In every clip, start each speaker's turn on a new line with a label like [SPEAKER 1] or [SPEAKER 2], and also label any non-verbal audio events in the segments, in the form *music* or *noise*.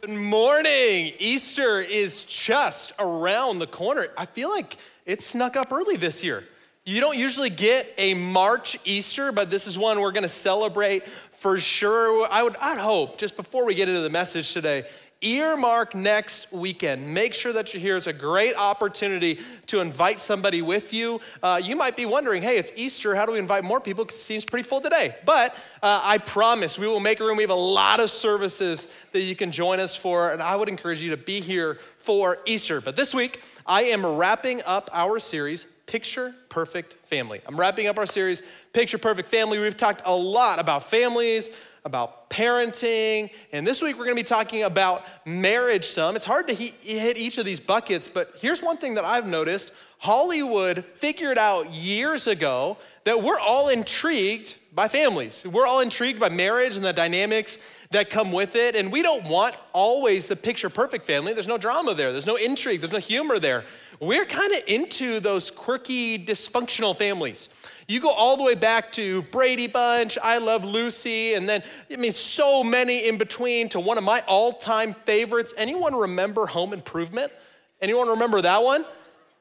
[SPEAKER 1] Good morning. Easter is just around the corner. I feel like it snuck up early this year. You don't usually get a March Easter, but this is one we're going to celebrate for sure. I would I'd hope just before we get into the message today, earmark next weekend. Make sure that you're here. It's a great opportunity to invite somebody with you. Uh, you might be wondering, hey, it's Easter. How do we invite more people? It seems pretty full today. But uh, I promise we will make a room. We have a lot of services that you can join us for, and I would encourage you to be here for Easter. But this week, I am wrapping up our series, Picture Perfect Family. I'm wrapping up our series, Picture Perfect Family. We've talked a lot about families about parenting, and this week we're gonna be talking about marriage some. It's hard to hit each of these buckets, but here's one thing that I've noticed Hollywood figured out years ago that we're all intrigued by families. We're all intrigued by marriage and the dynamics that come with it. And we don't want always the picture perfect family. There's no drama there, there's no intrigue, there's no humor there. We're kind of into those quirky, dysfunctional families. You go all the way back to Brady Bunch, I Love Lucy, and then, I mean, so many in between to one of my all time favorites. Anyone remember Home Improvement? Anyone remember that one?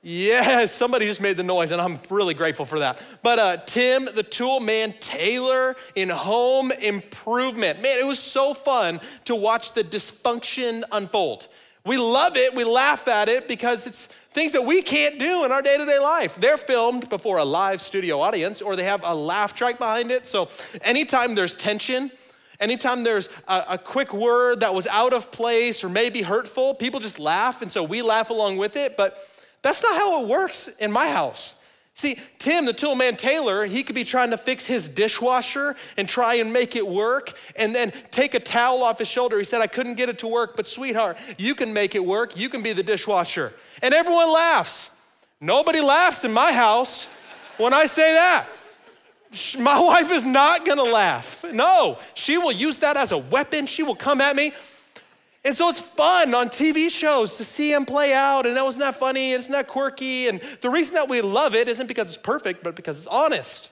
[SPEAKER 1] Yes, *laughs* somebody just made the noise, and I'm really grateful for that. But uh, Tim, the tool man, Taylor in home improvement. Man, it was so fun to watch the dysfunction unfold. We love it, we laugh at it because it's things that we can't do in our day to day life. They're filmed before a live studio audience or they have a laugh track behind it. So anytime there's tension, anytime there's a, a, quick word that was out of place or maybe hurtful, people just laugh. And so we laugh along with it. But that's not how it works in my house. See, Tim, the tool man Taylor, he could be trying to fix his dishwasher and try and make it work and then take a towel off his shoulder. He said, I couldn't get it to work, but sweetheart, you can make it work. You can be the dishwasher. And everyone laughs. Nobody laughs in my house when I say that. My *laughs* wife is not gonna laugh. No, she will use that as a weapon. She will come at me. And so it's fun on TV shows to see him play out, and that wasn't that funny, and it's not quirky. And the reason that we love it isn't because it's perfect, but because it's honest.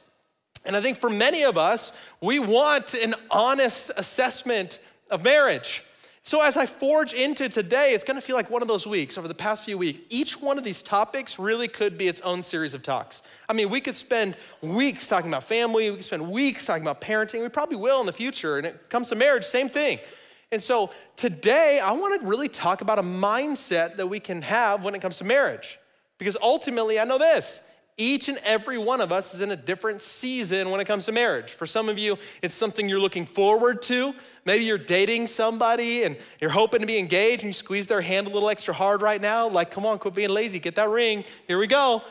[SPEAKER 1] And I think for many of us, we want an honest assessment of marriage. So as I forge into today, it's gonna feel like one of those weeks over the past few weeks. Each one of these topics really could be its own series of talks. I mean, we could spend weeks talking about family, we could spend weeks talking about parenting, we probably will in the future. And it comes to marriage, same thing. And so today, I want to really talk about a mindset that we can have when it comes to marriage. Because ultimately, I know this each and every one of us is in a different season when it comes to marriage. For some of you, it's something you're looking forward to. Maybe you're dating somebody and you're hoping to be engaged and you squeeze their hand a little extra hard right now. Like, come on, quit being lazy, get that ring. Here we go.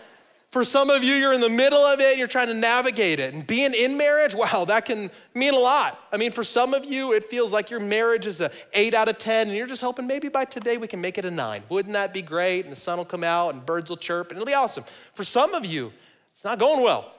[SPEAKER 1] For some of you, you're in the middle of it, you're trying to navigate it. And being in marriage, wow, that can mean a lot. I mean, for some of you, it feels like your marriage is a eight out of 10, and you're just hoping maybe by today we can make it a nine. Wouldn't that be great? And the sun will come out and birds will chirp, and it'll be awesome. For some of you, it's not going well.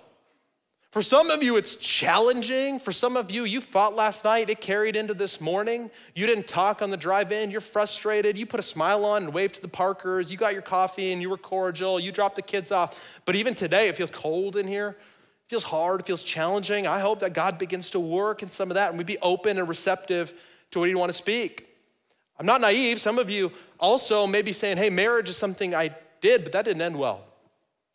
[SPEAKER 1] For some of you, it's challenging. For some of you, you fought last night, it carried into this morning. You didn't talk on the drive in, you're frustrated. You put a smile on and waved to the Parkers. You got your coffee and you were cordial. You dropped the kids off. But even today, it feels cold in here. It feels hard, it feels challenging. I hope that God begins to work in some of that and we be open and receptive to what you want to speak. I'm not naive. Some of you also may be saying, hey, marriage is something I did, but that didn't end well.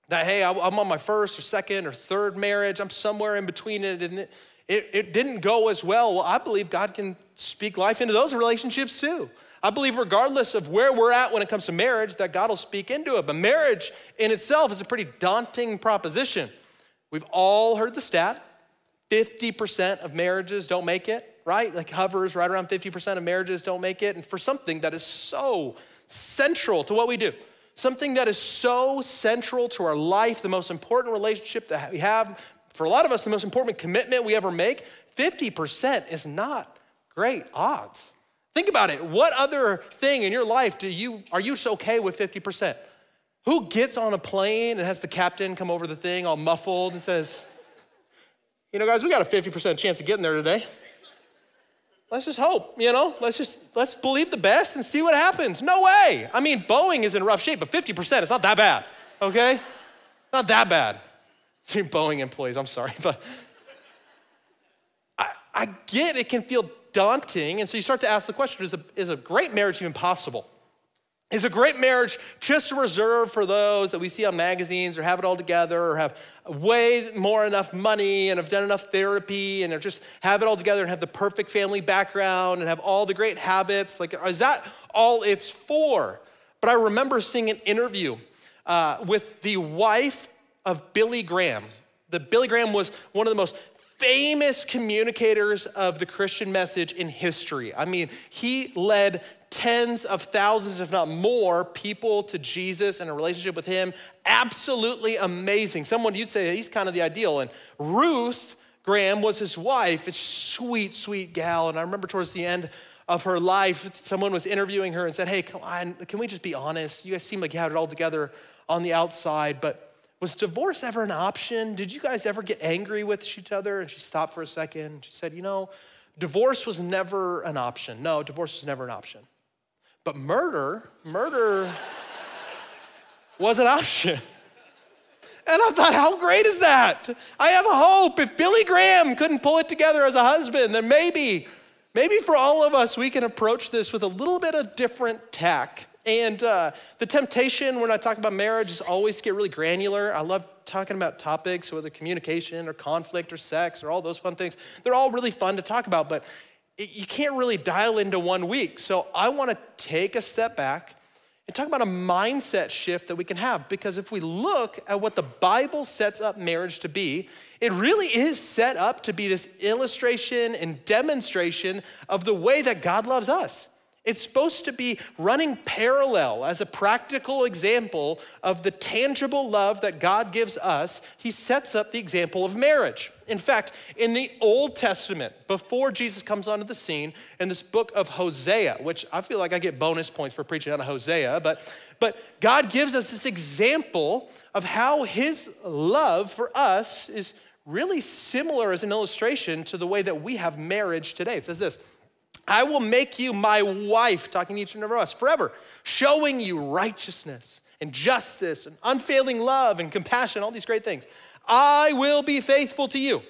[SPEAKER 1] That, hey, I'm on my first or second or third marriage, I'm somewhere in between it, and it, it, it didn't go as well. Well, I believe God can speak life into those relationships too. I believe, regardless of where we're at when it comes to marriage, that God will speak into it. But marriage in itself is a pretty daunting proposition. We've all heard the stat 50% of marriages don't make it, right? Like hovers right around 50% of marriages don't make it. And for something that is so central to what we do, something that is so central to our life, the most important relationship that we have, for a lot of us, the most important commitment we ever make, 50% is not great odds. Think about it. What other thing in your life do you are you okay with 50%? Who gets on a plane and has the captain come over the thing all muffled and says, you know, guys, we got a 50% chance of getting there today let's just hope, you know? Let's just let's believe the best and see what happens. No way. I mean, Boeing is in rough shape, but 50%, it's not that bad. Okay? Not that bad. *laughs* You're Boeing employees, I'm sorry, but I, I get it can feel daunting. And so you start to ask the question is a, is a great marriage even possible? Is a great marriage just reserved for those that we see on magazines or have it all together or have way more enough money and have done enough therapy and just have it all together and have the perfect family background and have all the great habits? Like, is that all it's for? But I remember seeing an interview uh, with the wife of Billy Graham. The Billy Graham was one of the most famous communicators of the Christian message in history. I mean, he led tens of thousands, if not more, people to Jesus and a relationship with him. Absolutely amazing. Someone you'd say he's kind of the ideal. And Ruth Graham was his wife. It's sweet, sweet gal. And I remember towards the end of her life, someone was interviewing her and said, Hey, come on, can we just be honest? You guys seem like you had it all together on the outside, but was divorce ever an option? Did you guys ever get angry with each other? And she stopped for a second. She said, You know, divorce was never an option. No, divorce was never an option. But murder, murder was an option. And I thought, how great is that? I have a hope. If Billy Graham couldn't pull it together as a husband, then maybe, maybe for all of us, we can approach this with a little bit of different tack and uh, the temptation when I talk about marriage is always to get really granular. I love talking about topics, whether communication or conflict or sex or all those fun things. They're all really fun to talk about, but it, you can't really dial into one week. So I want to take a step back and talk about a mindset shift that we can have. Because if we look at what the Bible sets up marriage to be, it really is set up to be this illustration and demonstration of the way that God loves us. It's supposed to be running parallel as a practical example of the tangible love that God gives us. He sets up the example of marriage. In fact, in the Old Testament, before Jesus comes onto the scene, in this book of Hosea, which I feel like I get bonus points for preaching on Hosea, but, but God gives us this example of how his love for us is really similar as an illustration to the way that we have marriage today. It says this I will make you my wife, talking to each and every one of us, forever, showing you righteousness and justice and unfailing love and compassion, all these great things. I will be faithful to you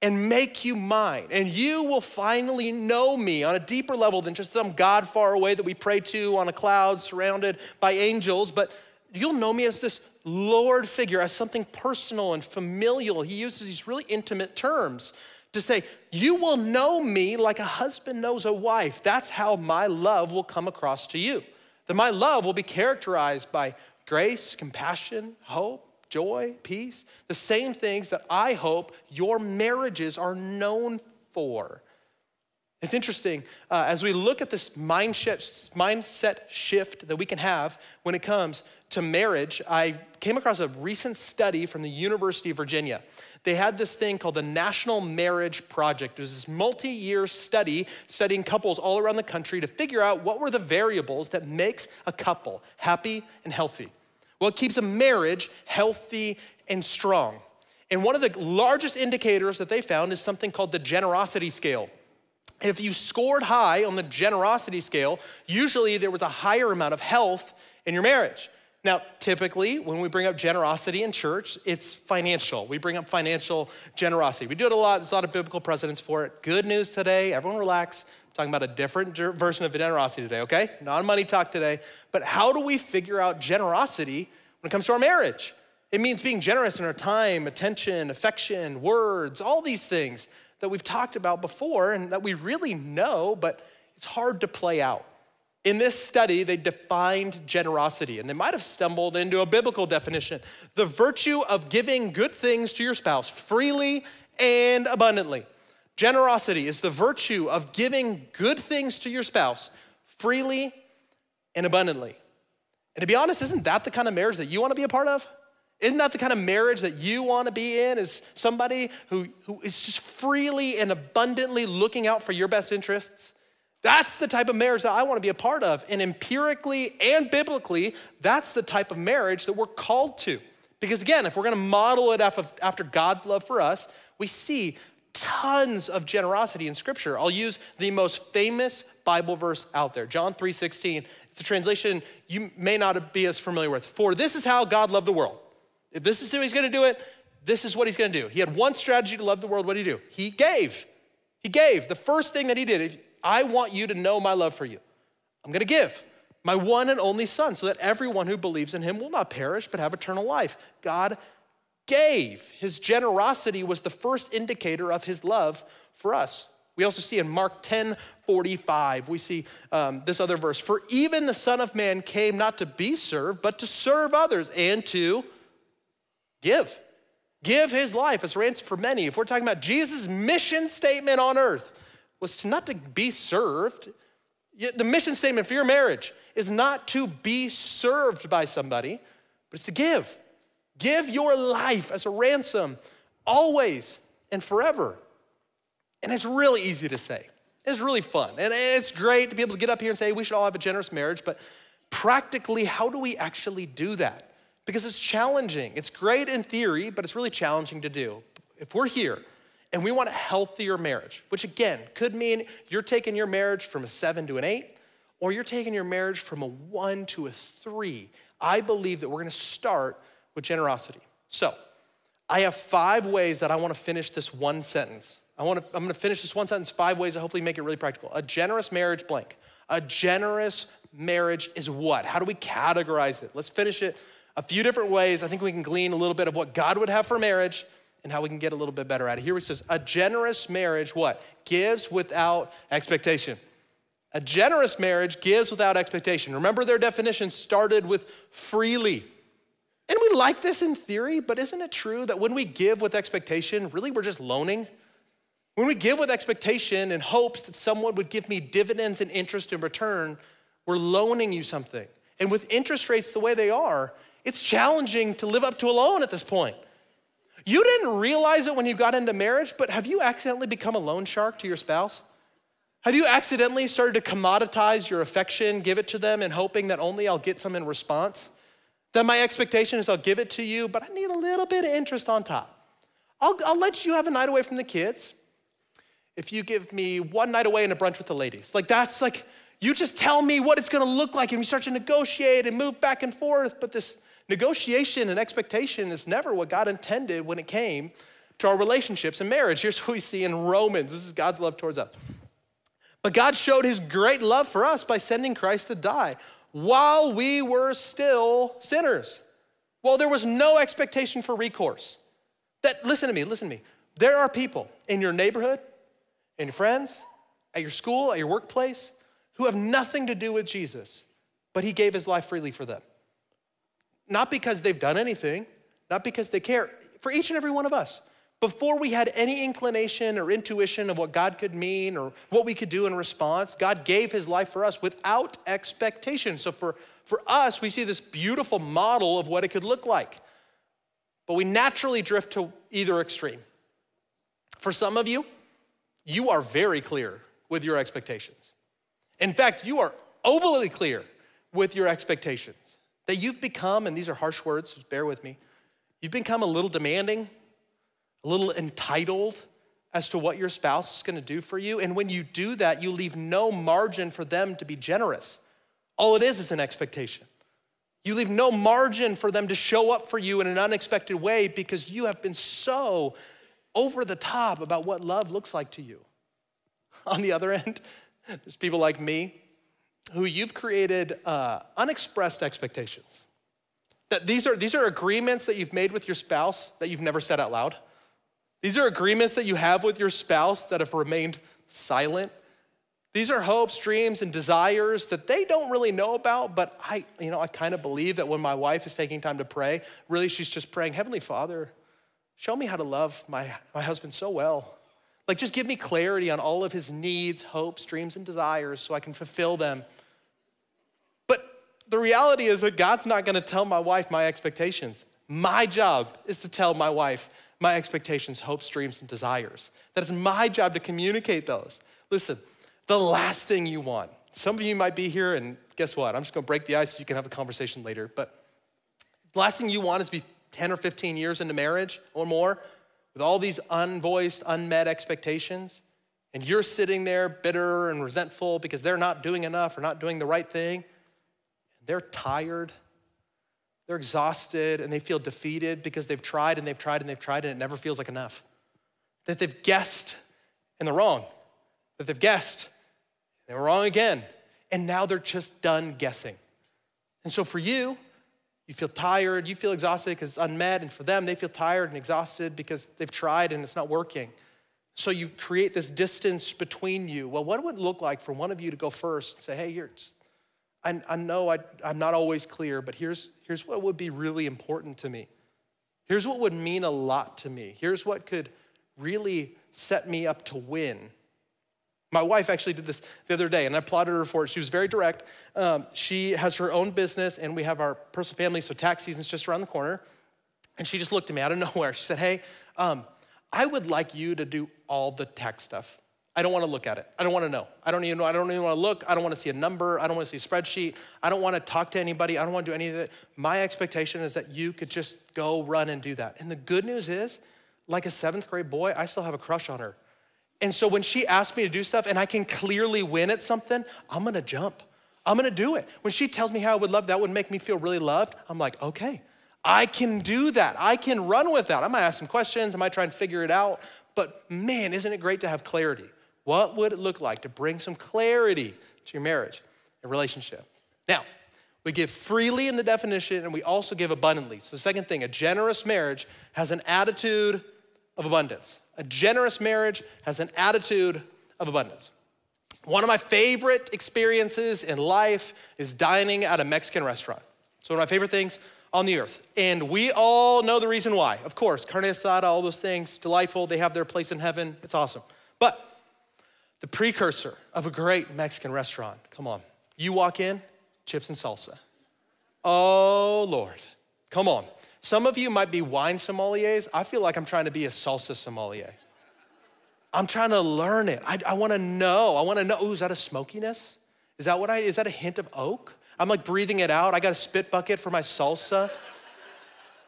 [SPEAKER 1] and make you mine. And you will finally know me on a deeper level than just some God far away that we pray to on a cloud surrounded by angels, but you'll know me as this Lord figure, as something personal and familial. He uses these really intimate terms to say, You will know me like a husband knows a wife. That's how my love will come across to you. That my love will be characterized by grace, compassion, hope, joy, peace, the same things that I hope your marriages are known for. It's interesting uh, as we look at this mindset, mindset shift that we can have when it comes to marriage. I came across a recent study from the University of Virginia they had this thing called the National Marriage Project. It was this multi year study studying couples all around the country to figure out what were the variables that makes a couple happy and healthy. What keeps a marriage healthy and strong. And one of the largest indicators that they found is something called the generosity scale. If you scored high on the generosity scale, usually there was a higher amount of health in your marriage. Now, typically, when we bring up generosity in church, it's financial. We bring up financial generosity. We do it a lot. There's a lot of biblical precedents for it. Good news today. Everyone relax. I'm talking about a different version of generosity today, okay? Non money talk today. But how do we figure out generosity when it comes to our marriage? It means being generous in our time, attention, affection, words, all these things that we've talked about before and that we really know, but it's hard to play out. In this study, they defined generosity, and they might have stumbled into a biblical definition the virtue of giving good things to your spouse freely and abundantly. Generosity is the virtue of giving good things to your spouse freely and abundantly. And to be honest, isn't that the kind of marriage that you want to be a part of? Isn't that the kind of marriage that you want to be in? Is somebody who, who is just freely and abundantly looking out for your best interests? That's the type of marriage that I want to be a part of. And empirically and biblically, that's the type of marriage that we're called to. Because again, if we're going to model it after God's love for us, we see tons of generosity in scripture. I'll use the most famous Bible verse out there, John 3:16. It's a translation you may not be as familiar with. For this is how God loved the world. If this is how he's going to do it, this is what he's going to do. He had one strategy to love the world. What did he do? He gave. He gave. The first thing that he did, I want you to know my love for you. I'm gonna give my one and only son so that everyone who believes in him will not perish but have eternal life. God gave. His generosity was the first indicator of his love for us. We also see in Mark 10 45, we see um, this other verse For even the Son of Man came not to be served, but to serve others and to give. Give his life as ransom for many. If we're talking about Jesus' mission statement on earth, was to not to be served. The mission statement for your marriage is not to be served by somebody, but it's to give. Give your life as a ransom always and forever. And it's really easy to say. It's really fun. And it's great to be able to get up here and say, we should all have a generous marriage. But practically, how do we actually do that? Because it's challenging. It's great in theory, but it's really challenging to do. If we're here and we want a healthier marriage, which again could mean you're taking your marriage from a seven to an eight, or you're taking your marriage from a one to a three, I believe that we're gonna start with generosity. So, I have five ways that I wanna finish this one sentence. I wanna, I'm gonna finish this one sentence five ways to hopefully make it really practical. A generous marriage blank. A generous marriage is what? How do we categorize it? Let's finish it a few different ways. I think we can glean a little bit of what God would have for marriage and how we can get a little bit better at it. Here he says, a generous marriage, what? Gives without expectation. A generous marriage gives without expectation. Remember, their definition started with freely. And we like this in theory, but isn't it true that when we give with expectation, really we're just loaning? When we give with expectation and hopes that someone would give me dividends and interest in return, we're loaning you something. And with interest rates the way they are, it's challenging to live up to a loan at this point. You didn't realize it when you got into marriage, but have you accidentally become a loan shark to your spouse? Have you accidentally started to commoditize your affection, give it to them, and hoping that only I'll get some in response? That my expectation is I'll give it to you, but I need a little bit of interest on top. I'll, I'll let you have a night away from the kids if you give me one night away and a brunch with the ladies. Like, that's like, you just tell me what it's gonna look like, and we start to negotiate and move back and forth. But this negotiation and expectation is never what God intended when it came to our relationships and marriage. Here's what we see in Romans this is God's love towards us. But God showed his great love for us by sending Christ to die while we were still sinners. Well, there was no expectation for recourse. That listen to me, listen to me. There are people in your neighborhood, in your friends, at your school, at your workplace, who have nothing to do with Jesus, but he gave his life freely for them. Not because they've done anything, not because they care, for each and every one of us before we had any inclination or intuition of what God could mean or what we could do in response, God gave his life for us without expectation. So for, for us, we see this beautiful model of what it could look like. But we naturally drift to either extreme. For some of you, you are very clear with your expectations. In fact, you are overly clear with your expectations. That you've become, and these are harsh words, just bear with me, you've become a little demanding, a little entitled as to what your spouse is going to do for you. And when you do that, you leave no margin for them to be generous. All it is is an expectation. You leave no margin for them to show up for you in an unexpected way because you have been so over the top about what love looks like to you. *laughs* On the other end, there's people like me who you've created uh, unexpressed expectations. That these are, these are agreements that you've made with your spouse that you've never said out loud. These are agreements that you have with your spouse that have remained silent. These are hopes, dreams, and desires that they don't really know about, but I, you know, I kind of believe that when my wife is taking time to pray, really she's just praying, Heavenly Father, show me how to love my, my husband so well. Like, just give me clarity on all of his needs, hopes, dreams, and desires so I can fulfill them. But the reality is that God's not gonna tell my wife my expectations. My job is to tell my wife my expectations, hopes, dreams, and desires. That is my job to communicate those. Listen, the last thing you want, some of you might be here, and guess what? I'm just gonna break the ice so you can have a conversation later. But the last thing you want is to be 10 or 15 years into marriage or more with all these unvoiced, unmet expectations, and you're sitting there bitter and resentful because they're not doing enough or not doing the right thing. They're tired they're exhausted and they feel defeated because they've tried and they've tried and they've tried and it never feels like enough. That they've guessed and they're wrong, that they've guessed, they were wrong again, and now they're just done guessing. And so for you, you feel tired, you feel exhausted because it's unmet, and for them, they feel tired and exhausted because they've tried and it's not working. So you create this distance between you. Well, what would it look like for one of you to go first and say, hey, here, just, I, I know I, I'm not always clear, but here's, here's what would be really important to me. Here's what would mean a lot to me. Here's what could really set me up to win. My wife actually did this the other day, and I applauded her for it. She was very direct. Um, she has her own business, and we have our personal family, so tax season's just around the corner. And she just looked at me out of *laughs* nowhere. She said, Hey, um, I would like you to do all the tax stuff. I don't want to look at it. I don't want to know. I don't even know. I don't even want to look. I don't want to see a number. I don't want to see a spreadsheet. I don't want to talk to anybody. I don't want to do any of it. My expectation is that you could just go run and do that. And the good news is, like a seventh grade boy, I still have a crush on her. And so when she asks me to do stuff and I can clearly win at something, I'm gonna jump. I'm gonna do it. When she tells me how I would love that would make me feel really loved, I'm like, okay, I can do that. I can run with that. I might ask some questions, I might try and figure it out. But man, isn't it great to have clarity? What would it look like to bring some clarity to your marriage and relationship? Now, we give freely in the definition and we also give abundantly. So, the second thing, a generous marriage has an attitude of abundance. A generous marriage has an attitude of abundance. One of my favorite experiences in life is dining at a Mexican restaurant. It's one of my favorite things on the earth. And we all know the reason why. Of course, carne asada, all those things, delightful. They have their place in heaven. It's awesome. But the precursor of a great Mexican restaurant, come on. You walk in, chips and salsa. Oh, Lord. Come on. Some of you might be wine sommeliers. I feel like I'm trying to be a salsa sommelier. I'm trying to learn it. I, I wanna know. I wanna know, ooh, is that a smokiness? Is that what I, is that a hint of oak? I'm like breathing it out. I got a spit bucket for my salsa.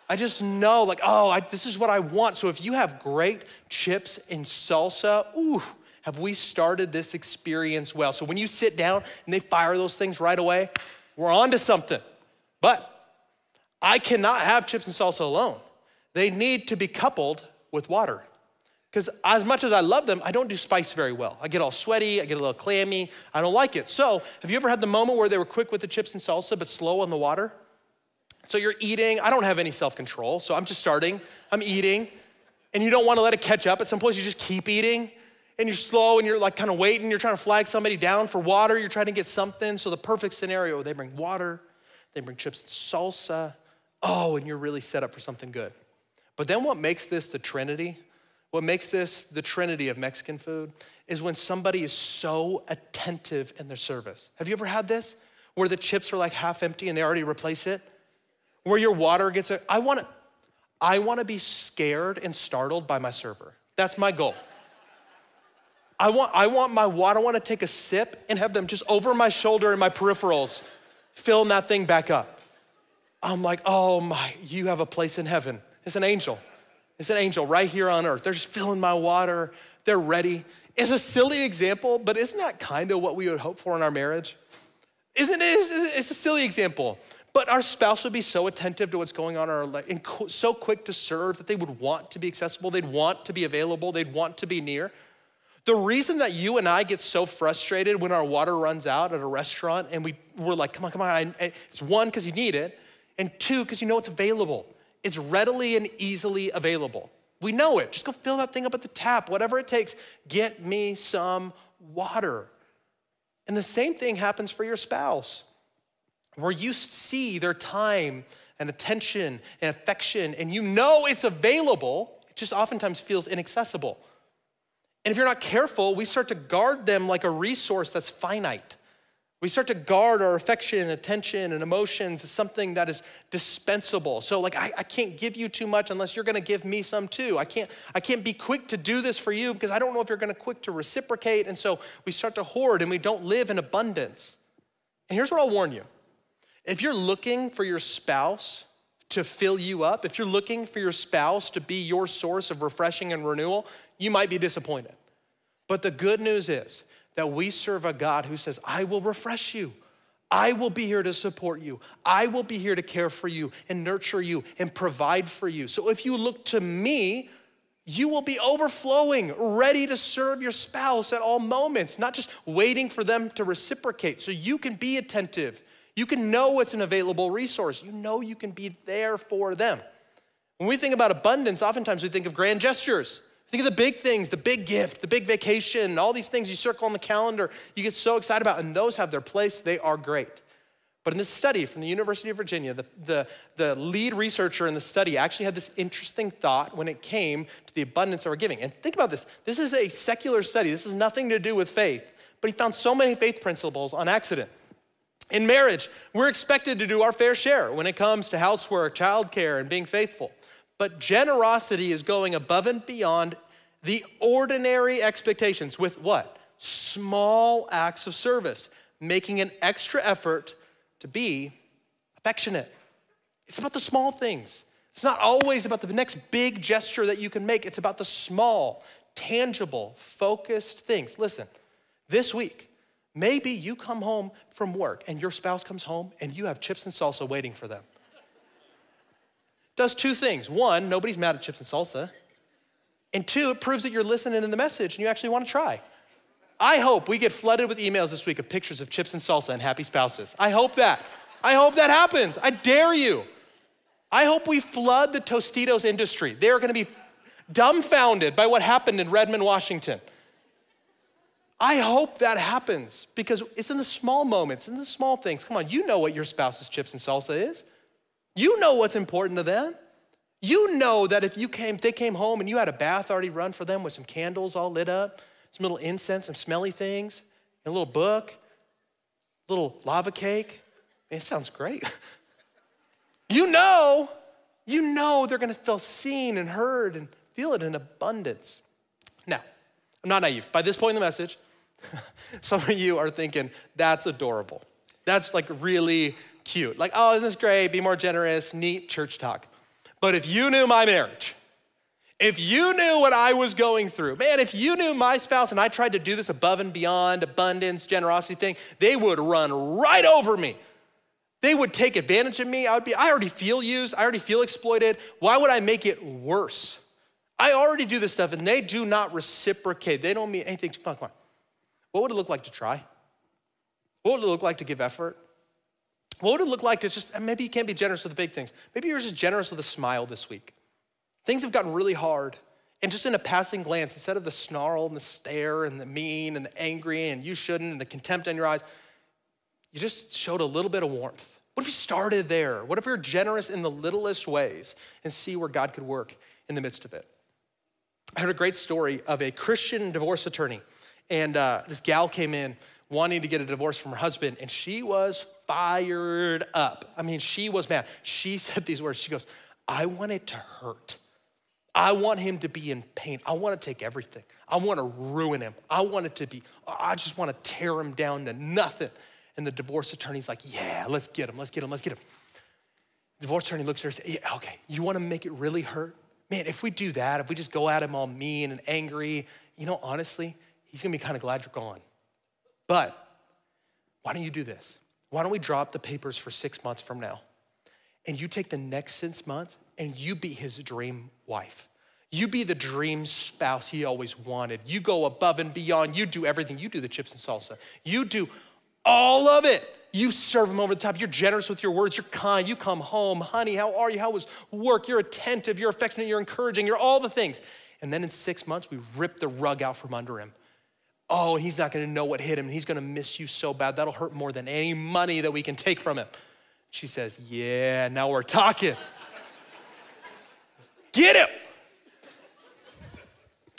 [SPEAKER 1] I just know, like, oh, I, this is what I want. So if you have great chips and salsa, ooh, have we started this experience well? So when you sit down and they fire those things right away, we're on to something. But I cannot have chips and salsa alone. They need to be coupled with water. Because as much as I love them, I don't do spice very well. I get all sweaty, I get a little clammy, I don't like it. So, have you ever had the moment where they were quick with the chips and salsa but slow on the water? So, you're eating, I don't have any self control, so I'm just starting, I'm eating, and you don't wanna let it catch up. At some point, you just keep eating, and you're slow and you're like kind of waiting, you're trying to flag somebody down for water, you're trying to get something. So, the perfect scenario, they bring water, they bring chips and salsa, oh, and you're really set up for something good. But then what makes this the Trinity? What makes this the Trinity of Mexican food is when somebody is so attentive in their service. Have you ever had this? Where the chips are like half empty and they already replace it? Where your water gets, a, I wanna, I wanna be scared and startled by my server. That's my goal. I want, I want my water, I wanna take a sip and have them just over my shoulder and my peripherals, filling that thing back up. I'm like, oh my, you have a place in heaven. It's an angel. It's an angel right here on earth. They're just filling my water. They're ready. It's a silly example, but isn't that kind of what we would hope for in our marriage? Isn't it? It's a silly example. But our spouse would be so attentive to what's going on in our life and so quick to serve that they would want to be accessible, they'd want to be available, they'd want to be near. The reason that you and I get so frustrated when our water runs out at a restaurant and we, we're like, come on, come on, it's one, because you need it, and two, because you know it's available. It's readily and easily available. We know it. Just go fill that thing up at the tap, whatever it takes. Get me some water. And the same thing happens for your spouse, where you see their time and attention and affection, and you know it's available, it just oftentimes feels inaccessible. And if you're not careful, we start to guard them like a resource that's finite. We start to guard our affection and attention and emotions as something that is dispensable. So, like, I, I can't give you too much unless you're gonna give me some too. I can't, I can't be quick to do this for you because I don't know if you're gonna quick to reciprocate. And so we start to hoard and we don't live in abundance. And here's what I'll warn you if you're looking for your spouse to fill you up, if you're looking for your spouse to be your source of refreshing and renewal, you might be disappointed. But the good news is, that we serve a God who says, I will refresh you. I will be here to support you. I will be here to care for you and nurture you and provide for you. So if you look to me, you will be overflowing, ready to serve your spouse at all moments, not just waiting for them to reciprocate. So you can be attentive. You can know it's an available resource. You know you can be there for them. When we think about abundance, oftentimes we think of grand gestures. Think of the big things, the big gift, the big vacation, all these things you circle on the calendar, you get so excited about, and those have their place. They are great. But in this study from the University of Virginia, the, the, the, lead researcher in the study actually had this interesting thought when it came to the abundance that we're giving. And think about this this is a secular study, this has nothing to do with faith, but he found so many faith principles on accident. In marriage, we're expected to do our fair share when it comes to housework, childcare, and being faithful. But generosity is going above and beyond the ordinary expectations with what? Small acts of service, making an extra effort to be affectionate. It's about the small things. It's not always about the next big gesture that you can make, it's about the small, tangible, focused things. Listen, this week, maybe you come home from work and your spouse comes home and you have chips and salsa waiting for them. Does two things. One, nobody's mad at chips and salsa. And two, it proves that you're listening to the message and you actually want to try. I hope we get flooded with emails this week of pictures of chips and salsa and happy spouses. I hope that. I hope that happens. I dare you. I hope we flood the Tostitos industry. They are going to be dumbfounded by what happened in Redmond, Washington. I hope that happens because it's in the small moments, in the small things. Come on, you know what your spouse's chips and salsa is. You know what's important to them. You know that if you came, they came home and you had a bath already run for them with some candles all lit up, some little incense, some smelly things, a little book, a little lava cake. Man, it sounds great. *laughs* you know, you know they're gonna feel seen and heard and feel it in abundance. Now, I'm not naive. By this point in the message, *laughs* some of you are thinking, that's adorable. That's like really cute. Like, oh, isn't this great? Be more generous, neat church talk. But if you knew my marriage, if you knew what I was going through, man, if you knew my spouse and I tried to do this above and beyond abundance, generosity thing, they would run right over me. They would take advantage of me. I would be, I already feel used. I already feel exploited. Why would I make it worse? I already do this stuff and they do not reciprocate. They don't mean anything. Come on, come on. What would it look like to try? What would it look like to give effort? What would it look like to just, maybe you can't be generous with the big things. Maybe you're just generous with a smile this week. Things have gotten really hard. And just in a passing glance, instead of the snarl and the stare and the mean and the angry and you shouldn't and the contempt in your eyes, you just showed a little bit of warmth. What if you started there? What if you're generous in the littlest ways and see where God could work in the midst of it? I heard a great story of a Christian divorce attorney. And uh, this gal came in wanting to get a divorce from her husband, and she was fired up. I mean, she was mad. She *laughs* said these words She goes, I want it to hurt. I want him to be in pain. I want to take everything. I want to ruin him. I want it to be, I just want to tear him down to nothing. And the divorce attorney's like, Yeah, let's get him, let's get him, let's get him. The divorce attorney looks at her and says, Yeah, okay, you want to make it really hurt? Man, if we do that, if we just go at him all mean and angry, you know, honestly, he's gonna be kind of glad you're gone. But why don't you do this? Why don't we drop the papers for six months from now? And you take the next six months and you be his dream wife. You be the dream spouse he always wanted. You go above and beyond. You do everything. You do the chips and salsa. You do all of it. You serve him over the top. You're generous with your words. You're kind. You come home. Honey, how are you? How was work? You're attentive. You're affectionate. You're encouraging. You're all the things. And then in six months, we rip the rug out from under him. Oh, he's not gonna know what hit him. He's gonna miss you so bad. That'll hurt more than any money that we can take from him. She says, Yeah, now we're talking. *laughs* Get him.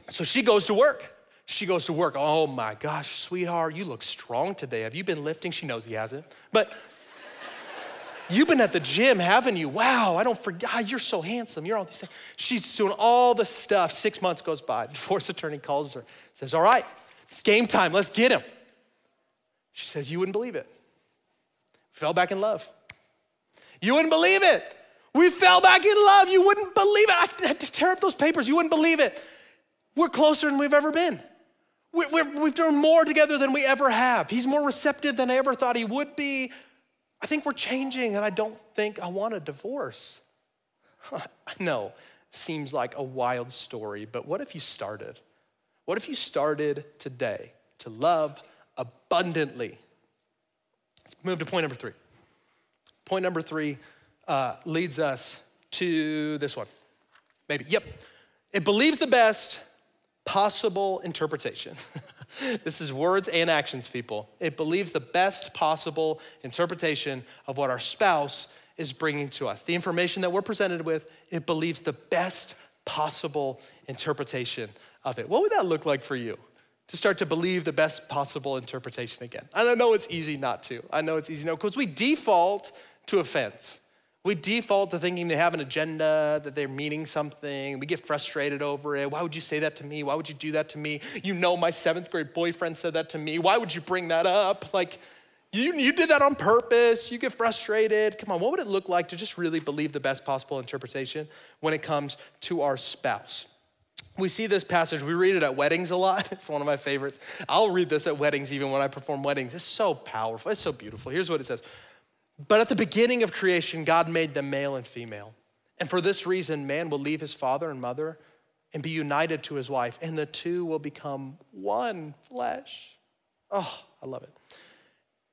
[SPEAKER 1] So she goes to work. She goes to work. Oh my gosh, sweetheart, you look strong today. Have you been lifting? She knows he hasn't. But you've been at the gym, haven't you? Wow, I don't forget. Ah, you're so handsome. You're all these things. She's doing all the stuff. Six months goes by. *laughs* Divorce attorney calls her, says, All right, it's game time. Let's get him. She says, You wouldn't believe it. Fell back in love. You wouldn't believe it. We fell back in love. You wouldn't believe it. I had to tear up those papers. You wouldn't believe it. We're closer than we've ever been. we have done more together than we ever have. He's more receptive than I ever thought he would be. I think we're changing, and I don't think I want a divorce. *laughs* no, seems like a wild story, but what if you started? What if you started today to love abundantly? Let's move to point number three. Point number three uh, leads us to this one. Maybe. Yep. It believes the best possible interpretation. *laughs* this is words and actions, people. It believes the best possible interpretation of what our spouse is bringing to us. The information that we're presented with, it believes the best possible interpretation of it. What would that look like for you? To start to believe the best possible interpretation again. And I know it's easy not to. I know it's easy no, because we default to offense. We default to thinking they have an agenda, that they're meaning something. We get frustrated over it. Why would you say that to me? Why would you do that to me? You know, my seventh grade boyfriend said that to me. Why would you bring that up? Like, you, you did that on purpose. You get frustrated. Come on, what would it look like to just really believe the best possible interpretation when it comes to our spouse? We see this passage, we read it at weddings a lot. *laughs* It's one of my favorites. I'll read this at weddings even when I perform weddings. It's so powerful, it's so beautiful. Here's what it says but at the beginning of creation, God made them male and female. And for this reason, man will leave his father and mother and be united to his wife, and the two will become one flesh. Oh, I love it.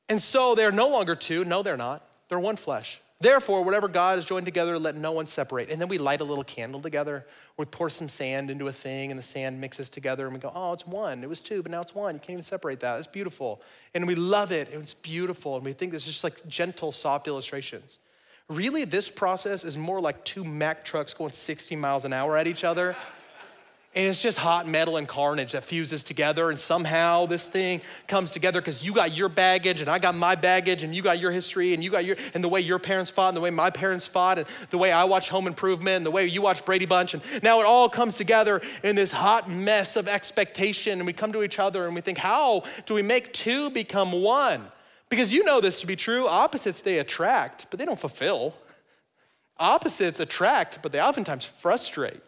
[SPEAKER 1] And so they're no longer two. No, they're not. They're one flesh. Therefore, whatever God has joined together, let no one separate. And then we light a little candle together. We pour some sand into a thing, and the sand mixes together, and we go, oh, it's one. It was two, but now it's one. You can't even separate that. It's beautiful. And we love it. It's beautiful. And we think this is just like gentle, soft illustrations. Really, this process is more like two Mack trucks going 60 miles an hour at each other and it's just hot metal and carnage that fuses together. And somehow this thing comes together because you got your baggage and I got my baggage and you got your history and you got your, and the way your parents fought and the way my parents fought and the way I watch Home Improvement and the way you watch Brady Bunch. And now it all comes together in this hot mess of expectation. And we come to each other and we think, how do we make two become one? Because you know this to be true. Opposites they attract, but they don't fulfill. Opposites attract, but they oftentimes frustrate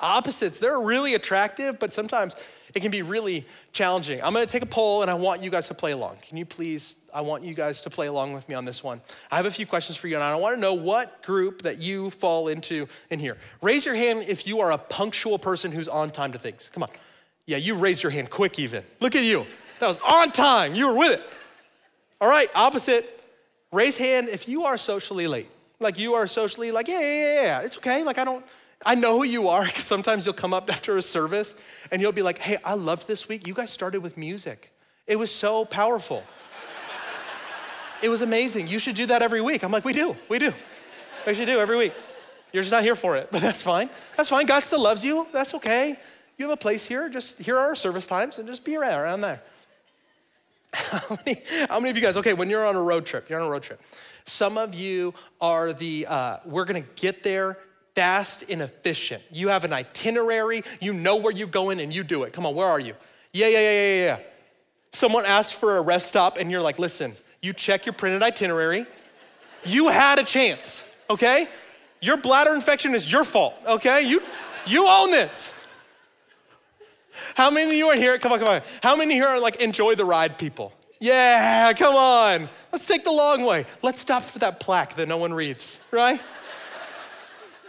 [SPEAKER 1] opposites. They're really attractive, but sometimes it can be really challenging. I'm gonna take a poll and I want you guys to play along. Can you please? I want you guys to play along with me on this one. I have a few questions for you, and I wanna know what group that you fall into in here. Raise your hand if you are a punctual person who's on time to things. Come on. Yeah, you raised your hand quick, even. Look at you. That was on time. You were with it. All right, opposite. Raise hand if you are socially late. Like you are socially like, yeah, yeah, yeah, yeah. It's okay. Like I don't, I know who you are because sometimes you'll come up after a service and you'll be like, hey, I loved this week. You guys started with music. It was so powerful. it was amazing. You should do that every week. I'm like, we do, we do. We should do every week. You're just not here for it, but that's fine. That's fine. God still loves you. That's okay. You have a place here. Just here are our service times and just be around, around there. *laughs* How many, how many of you guys, okay, when you're on a road trip, you're on a road trip. Some of you are the, uh, we're gonna get there fast and efficient. You have an itinerary, you know where you're going, and you do it. Come on, where are you? Yeah, yeah, yeah, yeah, yeah. Someone asks for a rest stop, and you're like, listen, you check your printed itinerary. You had a chance, okay? Your bladder infection is your fault, okay? You, you own this. How many of you are here? Come on, come on. How many here are like enjoy the ride people? Yeah, come on. Let's take the long way. Let's stop for that plaque that no one reads, right?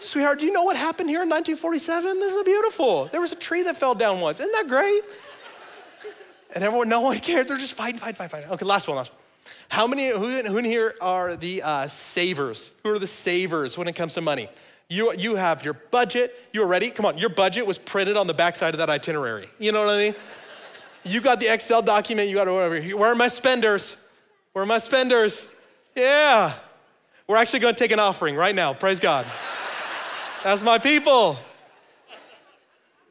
[SPEAKER 1] Sweetheart, do you know what happened here in 1947? This is beautiful. There was a tree that fell down once. Isn't that great? And everyone, no one *laughs* cared. They're just fighting, fighting, fighting, fighting. Okay, last one, last one. How many, who, who in here are the uh, savers? Who are the savers when it comes to money? You, you have your budget. You are ready? Come on, your budget was printed on the backside of that itinerary. You know what I mean? You got the Excel document, you got whatever. Where are my spenders? Where are my spenders? Yeah. We're actually going to take an offering right now. Praise God. That's my people.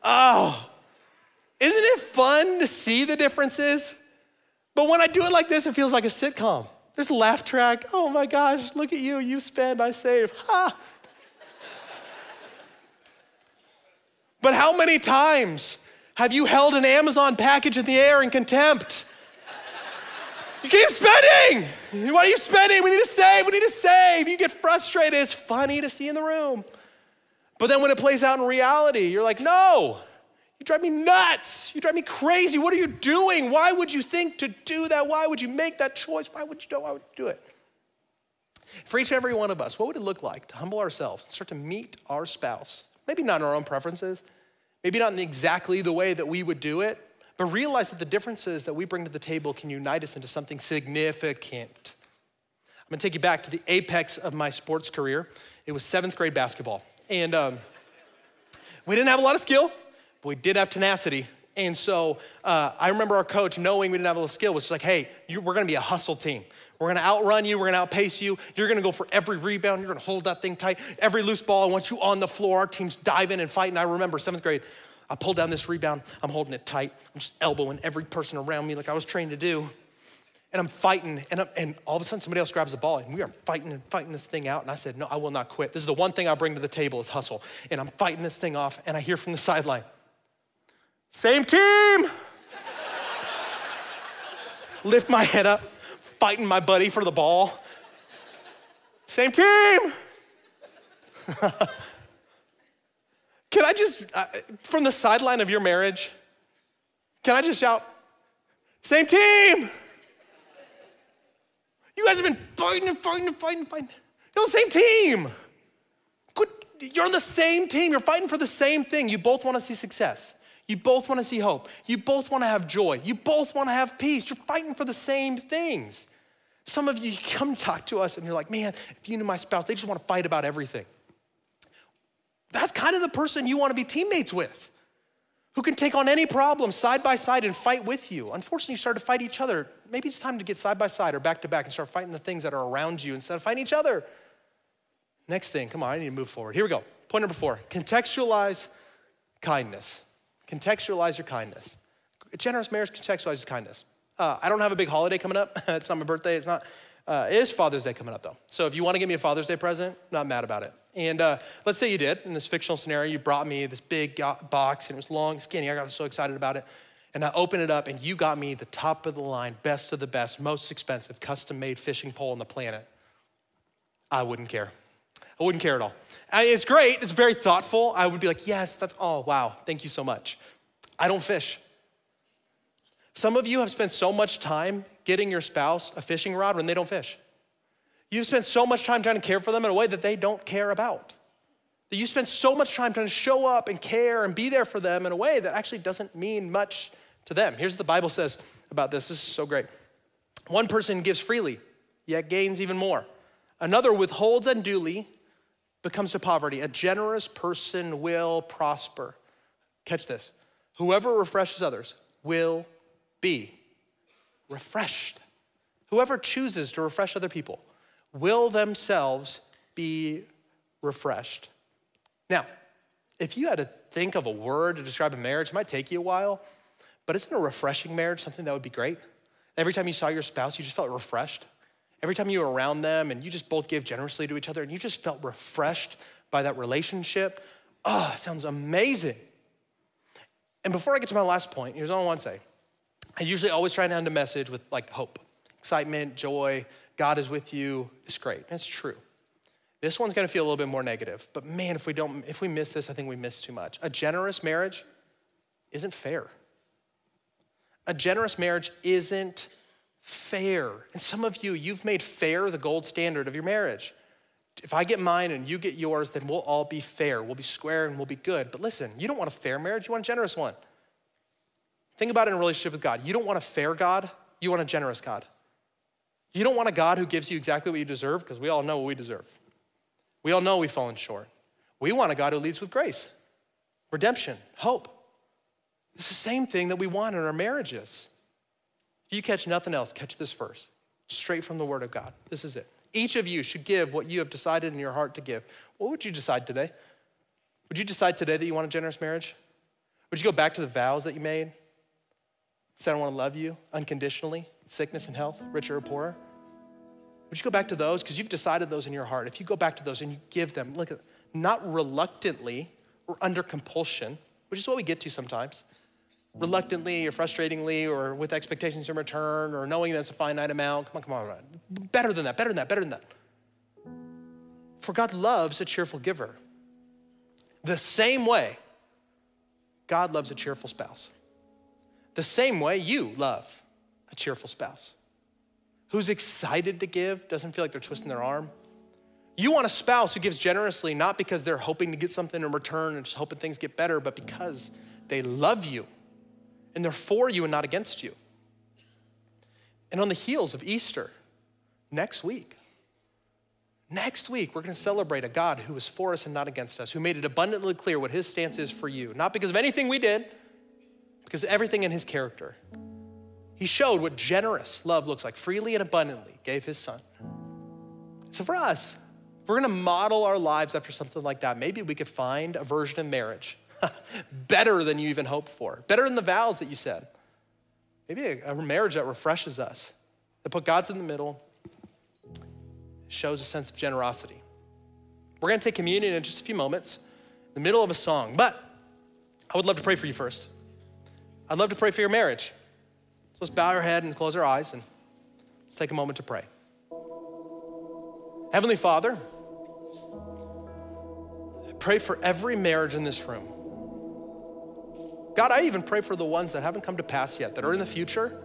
[SPEAKER 1] Oh, isn't it fun to see the differences? But when I do it like this, it feels like a sitcom. There's a laugh track. Oh my gosh, look at you. You spend, I save. Ha. but how many times have you held an Amazon package in the air in contempt? You keep spending. What are you spending? We need to save. We need to save. You get frustrated. It's funny to see in the room. But then when it plays out in reality, you're like, no, you drive me nuts. You drive me crazy. What are you doing? Why would you think to do that? Why would you make that choice? Why would you do, why would do it? For each and every one of us, what would it look like to humble ourselves and start to meet our spouse? Maybe not in our own preferences, maybe not in exactly the way that we would do it, but realize that the differences that we bring to the table can unite us into something significant. I'm gonna take you back to the apex of my sports career. It was seventh grade basketball. And um, we didn't have a lot of skill, but we did have tenacity. And so uh, I remember our coach, knowing we didn't have a lot of skill, was like, hey, you, we're gonna be a hustle team. We're gonna outrun you, we're gonna outpace you. You're gonna go for every rebound, you're gonna hold that thing tight. Every loose ball, I want you on the floor. Our team's diving and fighting. I remember seventh grade, I pulled down this rebound, I'm holding it tight. I'm just elbowing every person around me like I was trained to do. And I'm fighting, and, I'm, and all of a sudden somebody else grabs the ball, and we are fighting and fighting this thing out. And I said, No, I will not quit. This is the one thing I bring to the table is hustle. And I'm fighting this thing off, and I hear from the sideline, Same team! *laughs* Lift my head up, fighting my buddy for the ball. Same team! *laughs* can I just, uh, from the sideline of your marriage, can I just shout, Same team! You guys have been fighting and fighting and fighting and fighting. You're on the same team. You're on the same team. You're fighting for the same thing. You both want to see success. You both want to see hope. You both want to have joy. You both want to have peace. You're fighting for the same things. Some of you, you come talk to us and you're like, man, if you knew my spouse, they just want to fight about everything. That's kind of the person you want to be teammates with who can take on any problem side by side and fight with you. Unfortunately, you start to fight each other. Maybe it's time to get side by side or back to back and start fighting the things that are around you instead of fighting each other. Next thing, come on, I need to move forward. Here we go. Point number four contextualize kindness. Contextualize your kindness. A generous marriage contextualizes kindness. Uh, I don't have a big holiday coming up. *laughs* it's not my birthday. It's not. Uh, it is Father's Day coming up though. So if you want to give me a Father's Day present, not mad about it. And uh, let's say you did, in this fictional scenario, you brought me this big box and it was long, skinny. I got so excited about it. And I opened it up and you got me the top of the line, best of the best, most expensive, custom made fishing pole on the planet. I wouldn't care. I wouldn't care at all. It's great, it's very thoughtful. I would be like, yes, that's, oh, wow, thank you so much. I don't fish. Some of you have spent so much time getting your spouse a fishing rod when they don't fish. You've spent so much time trying to care for them in a way that they don't care about. That you spend so much time trying to show up and care and be there for them in a way that actually doesn't mean much to them. Here's what the Bible says about this. This is so great. One person gives freely, yet gains even more. Another withholds unduly, becomes to poverty. A generous person will prosper. Catch this. Whoever refreshes others will be refreshed. Whoever chooses to refresh other people will themselves be refreshed. Now, if you had to think of a word to describe a marriage, it might take you a while, but isn't a refreshing marriage something that would be great? Every time you saw your spouse, you just felt refreshed. Every time you were around them and you just both gave generously to each other and you just felt refreshed by that relationship. Oh, it sounds amazing. And before I get to my last point, here's all I want to say. I usually always try to end a message with like hope, excitement, joy, God is with you, it's great. It's true. This one's gonna feel a little bit more negative, but man, if we don't, if we miss this, I think we miss too much. A generous marriage isn't fair. A generous marriage isn't fair. And some of you, you've made fair the gold standard of your marriage. If I get mine and you get yours, then we'll all be fair. We'll be square and we'll be good. But listen, you don't want a fair marriage, you want a generous one. Think about it in a relationship with God. You don't want a fair God, you want a generous God. You don't want a God who gives you exactly what you deserve because we all know what we deserve. We all know we've fallen short. We want a God who leads with grace, redemption, hope. It's the same thing that we want in our marriages. If you catch nothing else, catch this verse straight from the Word of God. This is it. Each of you should give what you have decided in your heart to give. What would you decide today? Would you decide today that you want a generous marriage? Would you go back to the vows that you made? Said, I want to love you unconditionally sickness and health, richer or poorer? Would you go back to those? Because you've decided those in your heart. If you go back to those and you give them, look at not reluctantly or under compulsion, which is what we get to sometimes. Reluctantly or frustratingly or with expectations in return or knowing that's a finite amount. Come on, come on. Better than that, better than that, better than that. For God loves a cheerful giver. The same way God loves a cheerful spouse. The same way you love a cheerful spouse who's excited to give, doesn't feel like they're twisting their arm. You want a spouse who gives generously, not because they're hoping to get something in return and just hoping things get better, but because they love you and they're for you and not against you. And on the heels of Easter, next week, next week, we're gonna celebrate a God who is for us and not against us, who made it abundantly clear what his stance is for you, not because of anything we did, because everything in his character. He showed what generous love looks like, freely and abundantly gave his son. So for us, we're gonna model our lives after something like that. Maybe we could find a version of marriage *laughs* better than you even hoped for, better than the vows that you said. Maybe a, a marriage that refreshes us, that put God's in the middle, shows a sense of generosity. We're gonna take communion in just a few moments, in the middle of a song, but I would love to pray for you first. I'd love to pray for your marriage. So let's bow our head and close our eyes and let's take a moment to pray. Heavenly Father, I pray for every marriage in this room. God, I even pray for the ones that haven't come to pass yet, that are in the future.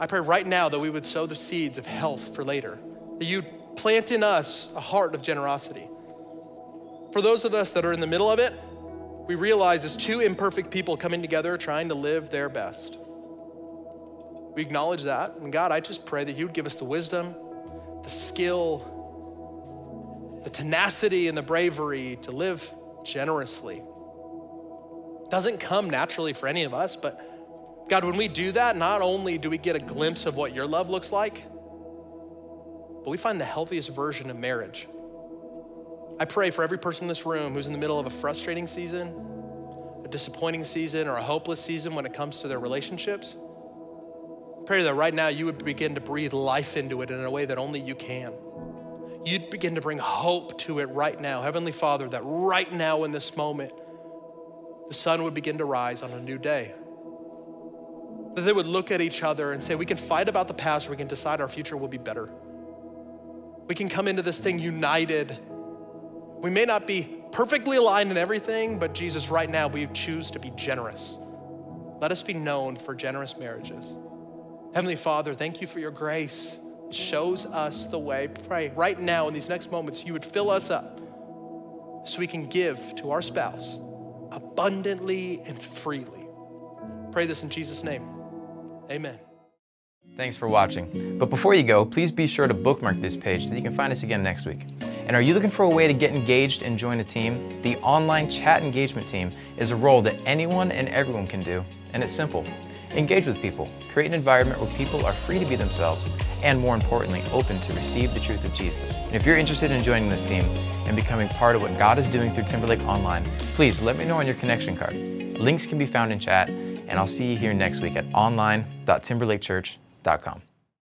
[SPEAKER 1] I pray right now that we would sow the seeds of health for later, that you plant in us a heart of generosity. For those of us that are in the middle of it, we realize as two imperfect people coming together trying to live their best. We acknowledge that. And God, I just pray that you would give us the wisdom, the skill, the tenacity, and the bravery to live generously. It Doesn't come naturally for any of us, but God, when we do that, not only do we get a glimpse of what your love looks like, but we find the healthiest version of marriage. I pray for every person in this room who's in the middle of a frustrating season, a disappointing season, or a hopeless season when it comes to their relationships. Pray that right now you would begin to breathe life into it in a way that only you can. You'd begin to bring hope to it right now. Heavenly Father, that right now in this moment, the sun would begin to rise on a new day. That they would look at each other and say, We can fight about the past, or we can decide our future will be better. We can come into this thing united we may not be perfectly aligned in everything, but Jesus, right now, we choose to be generous. Let us be known for generous marriages. Heavenly Father, thank you for your grace. It shows us the way. Pray right now in these next moments, you would fill us up so we can give to our spouse abundantly and freely. Pray this in Jesus' name. Amen.
[SPEAKER 2] Thanks for watching. But before you go, please be sure to bookmark this page so you can find us again next week. And are you looking for a way to get engaged and join a team? The online chat engagement team is a role that anyone and everyone can do, and it's simple. Engage with people, create an environment where people are free to be themselves, and more importantly, open to receive the truth of Jesus. And if you're interested in joining this team and becoming part of what God is doing through Timberlake Online, please let me know on your connection card. Links can be found in chat, and I'll see you here next week at online.timberlakechurch.com.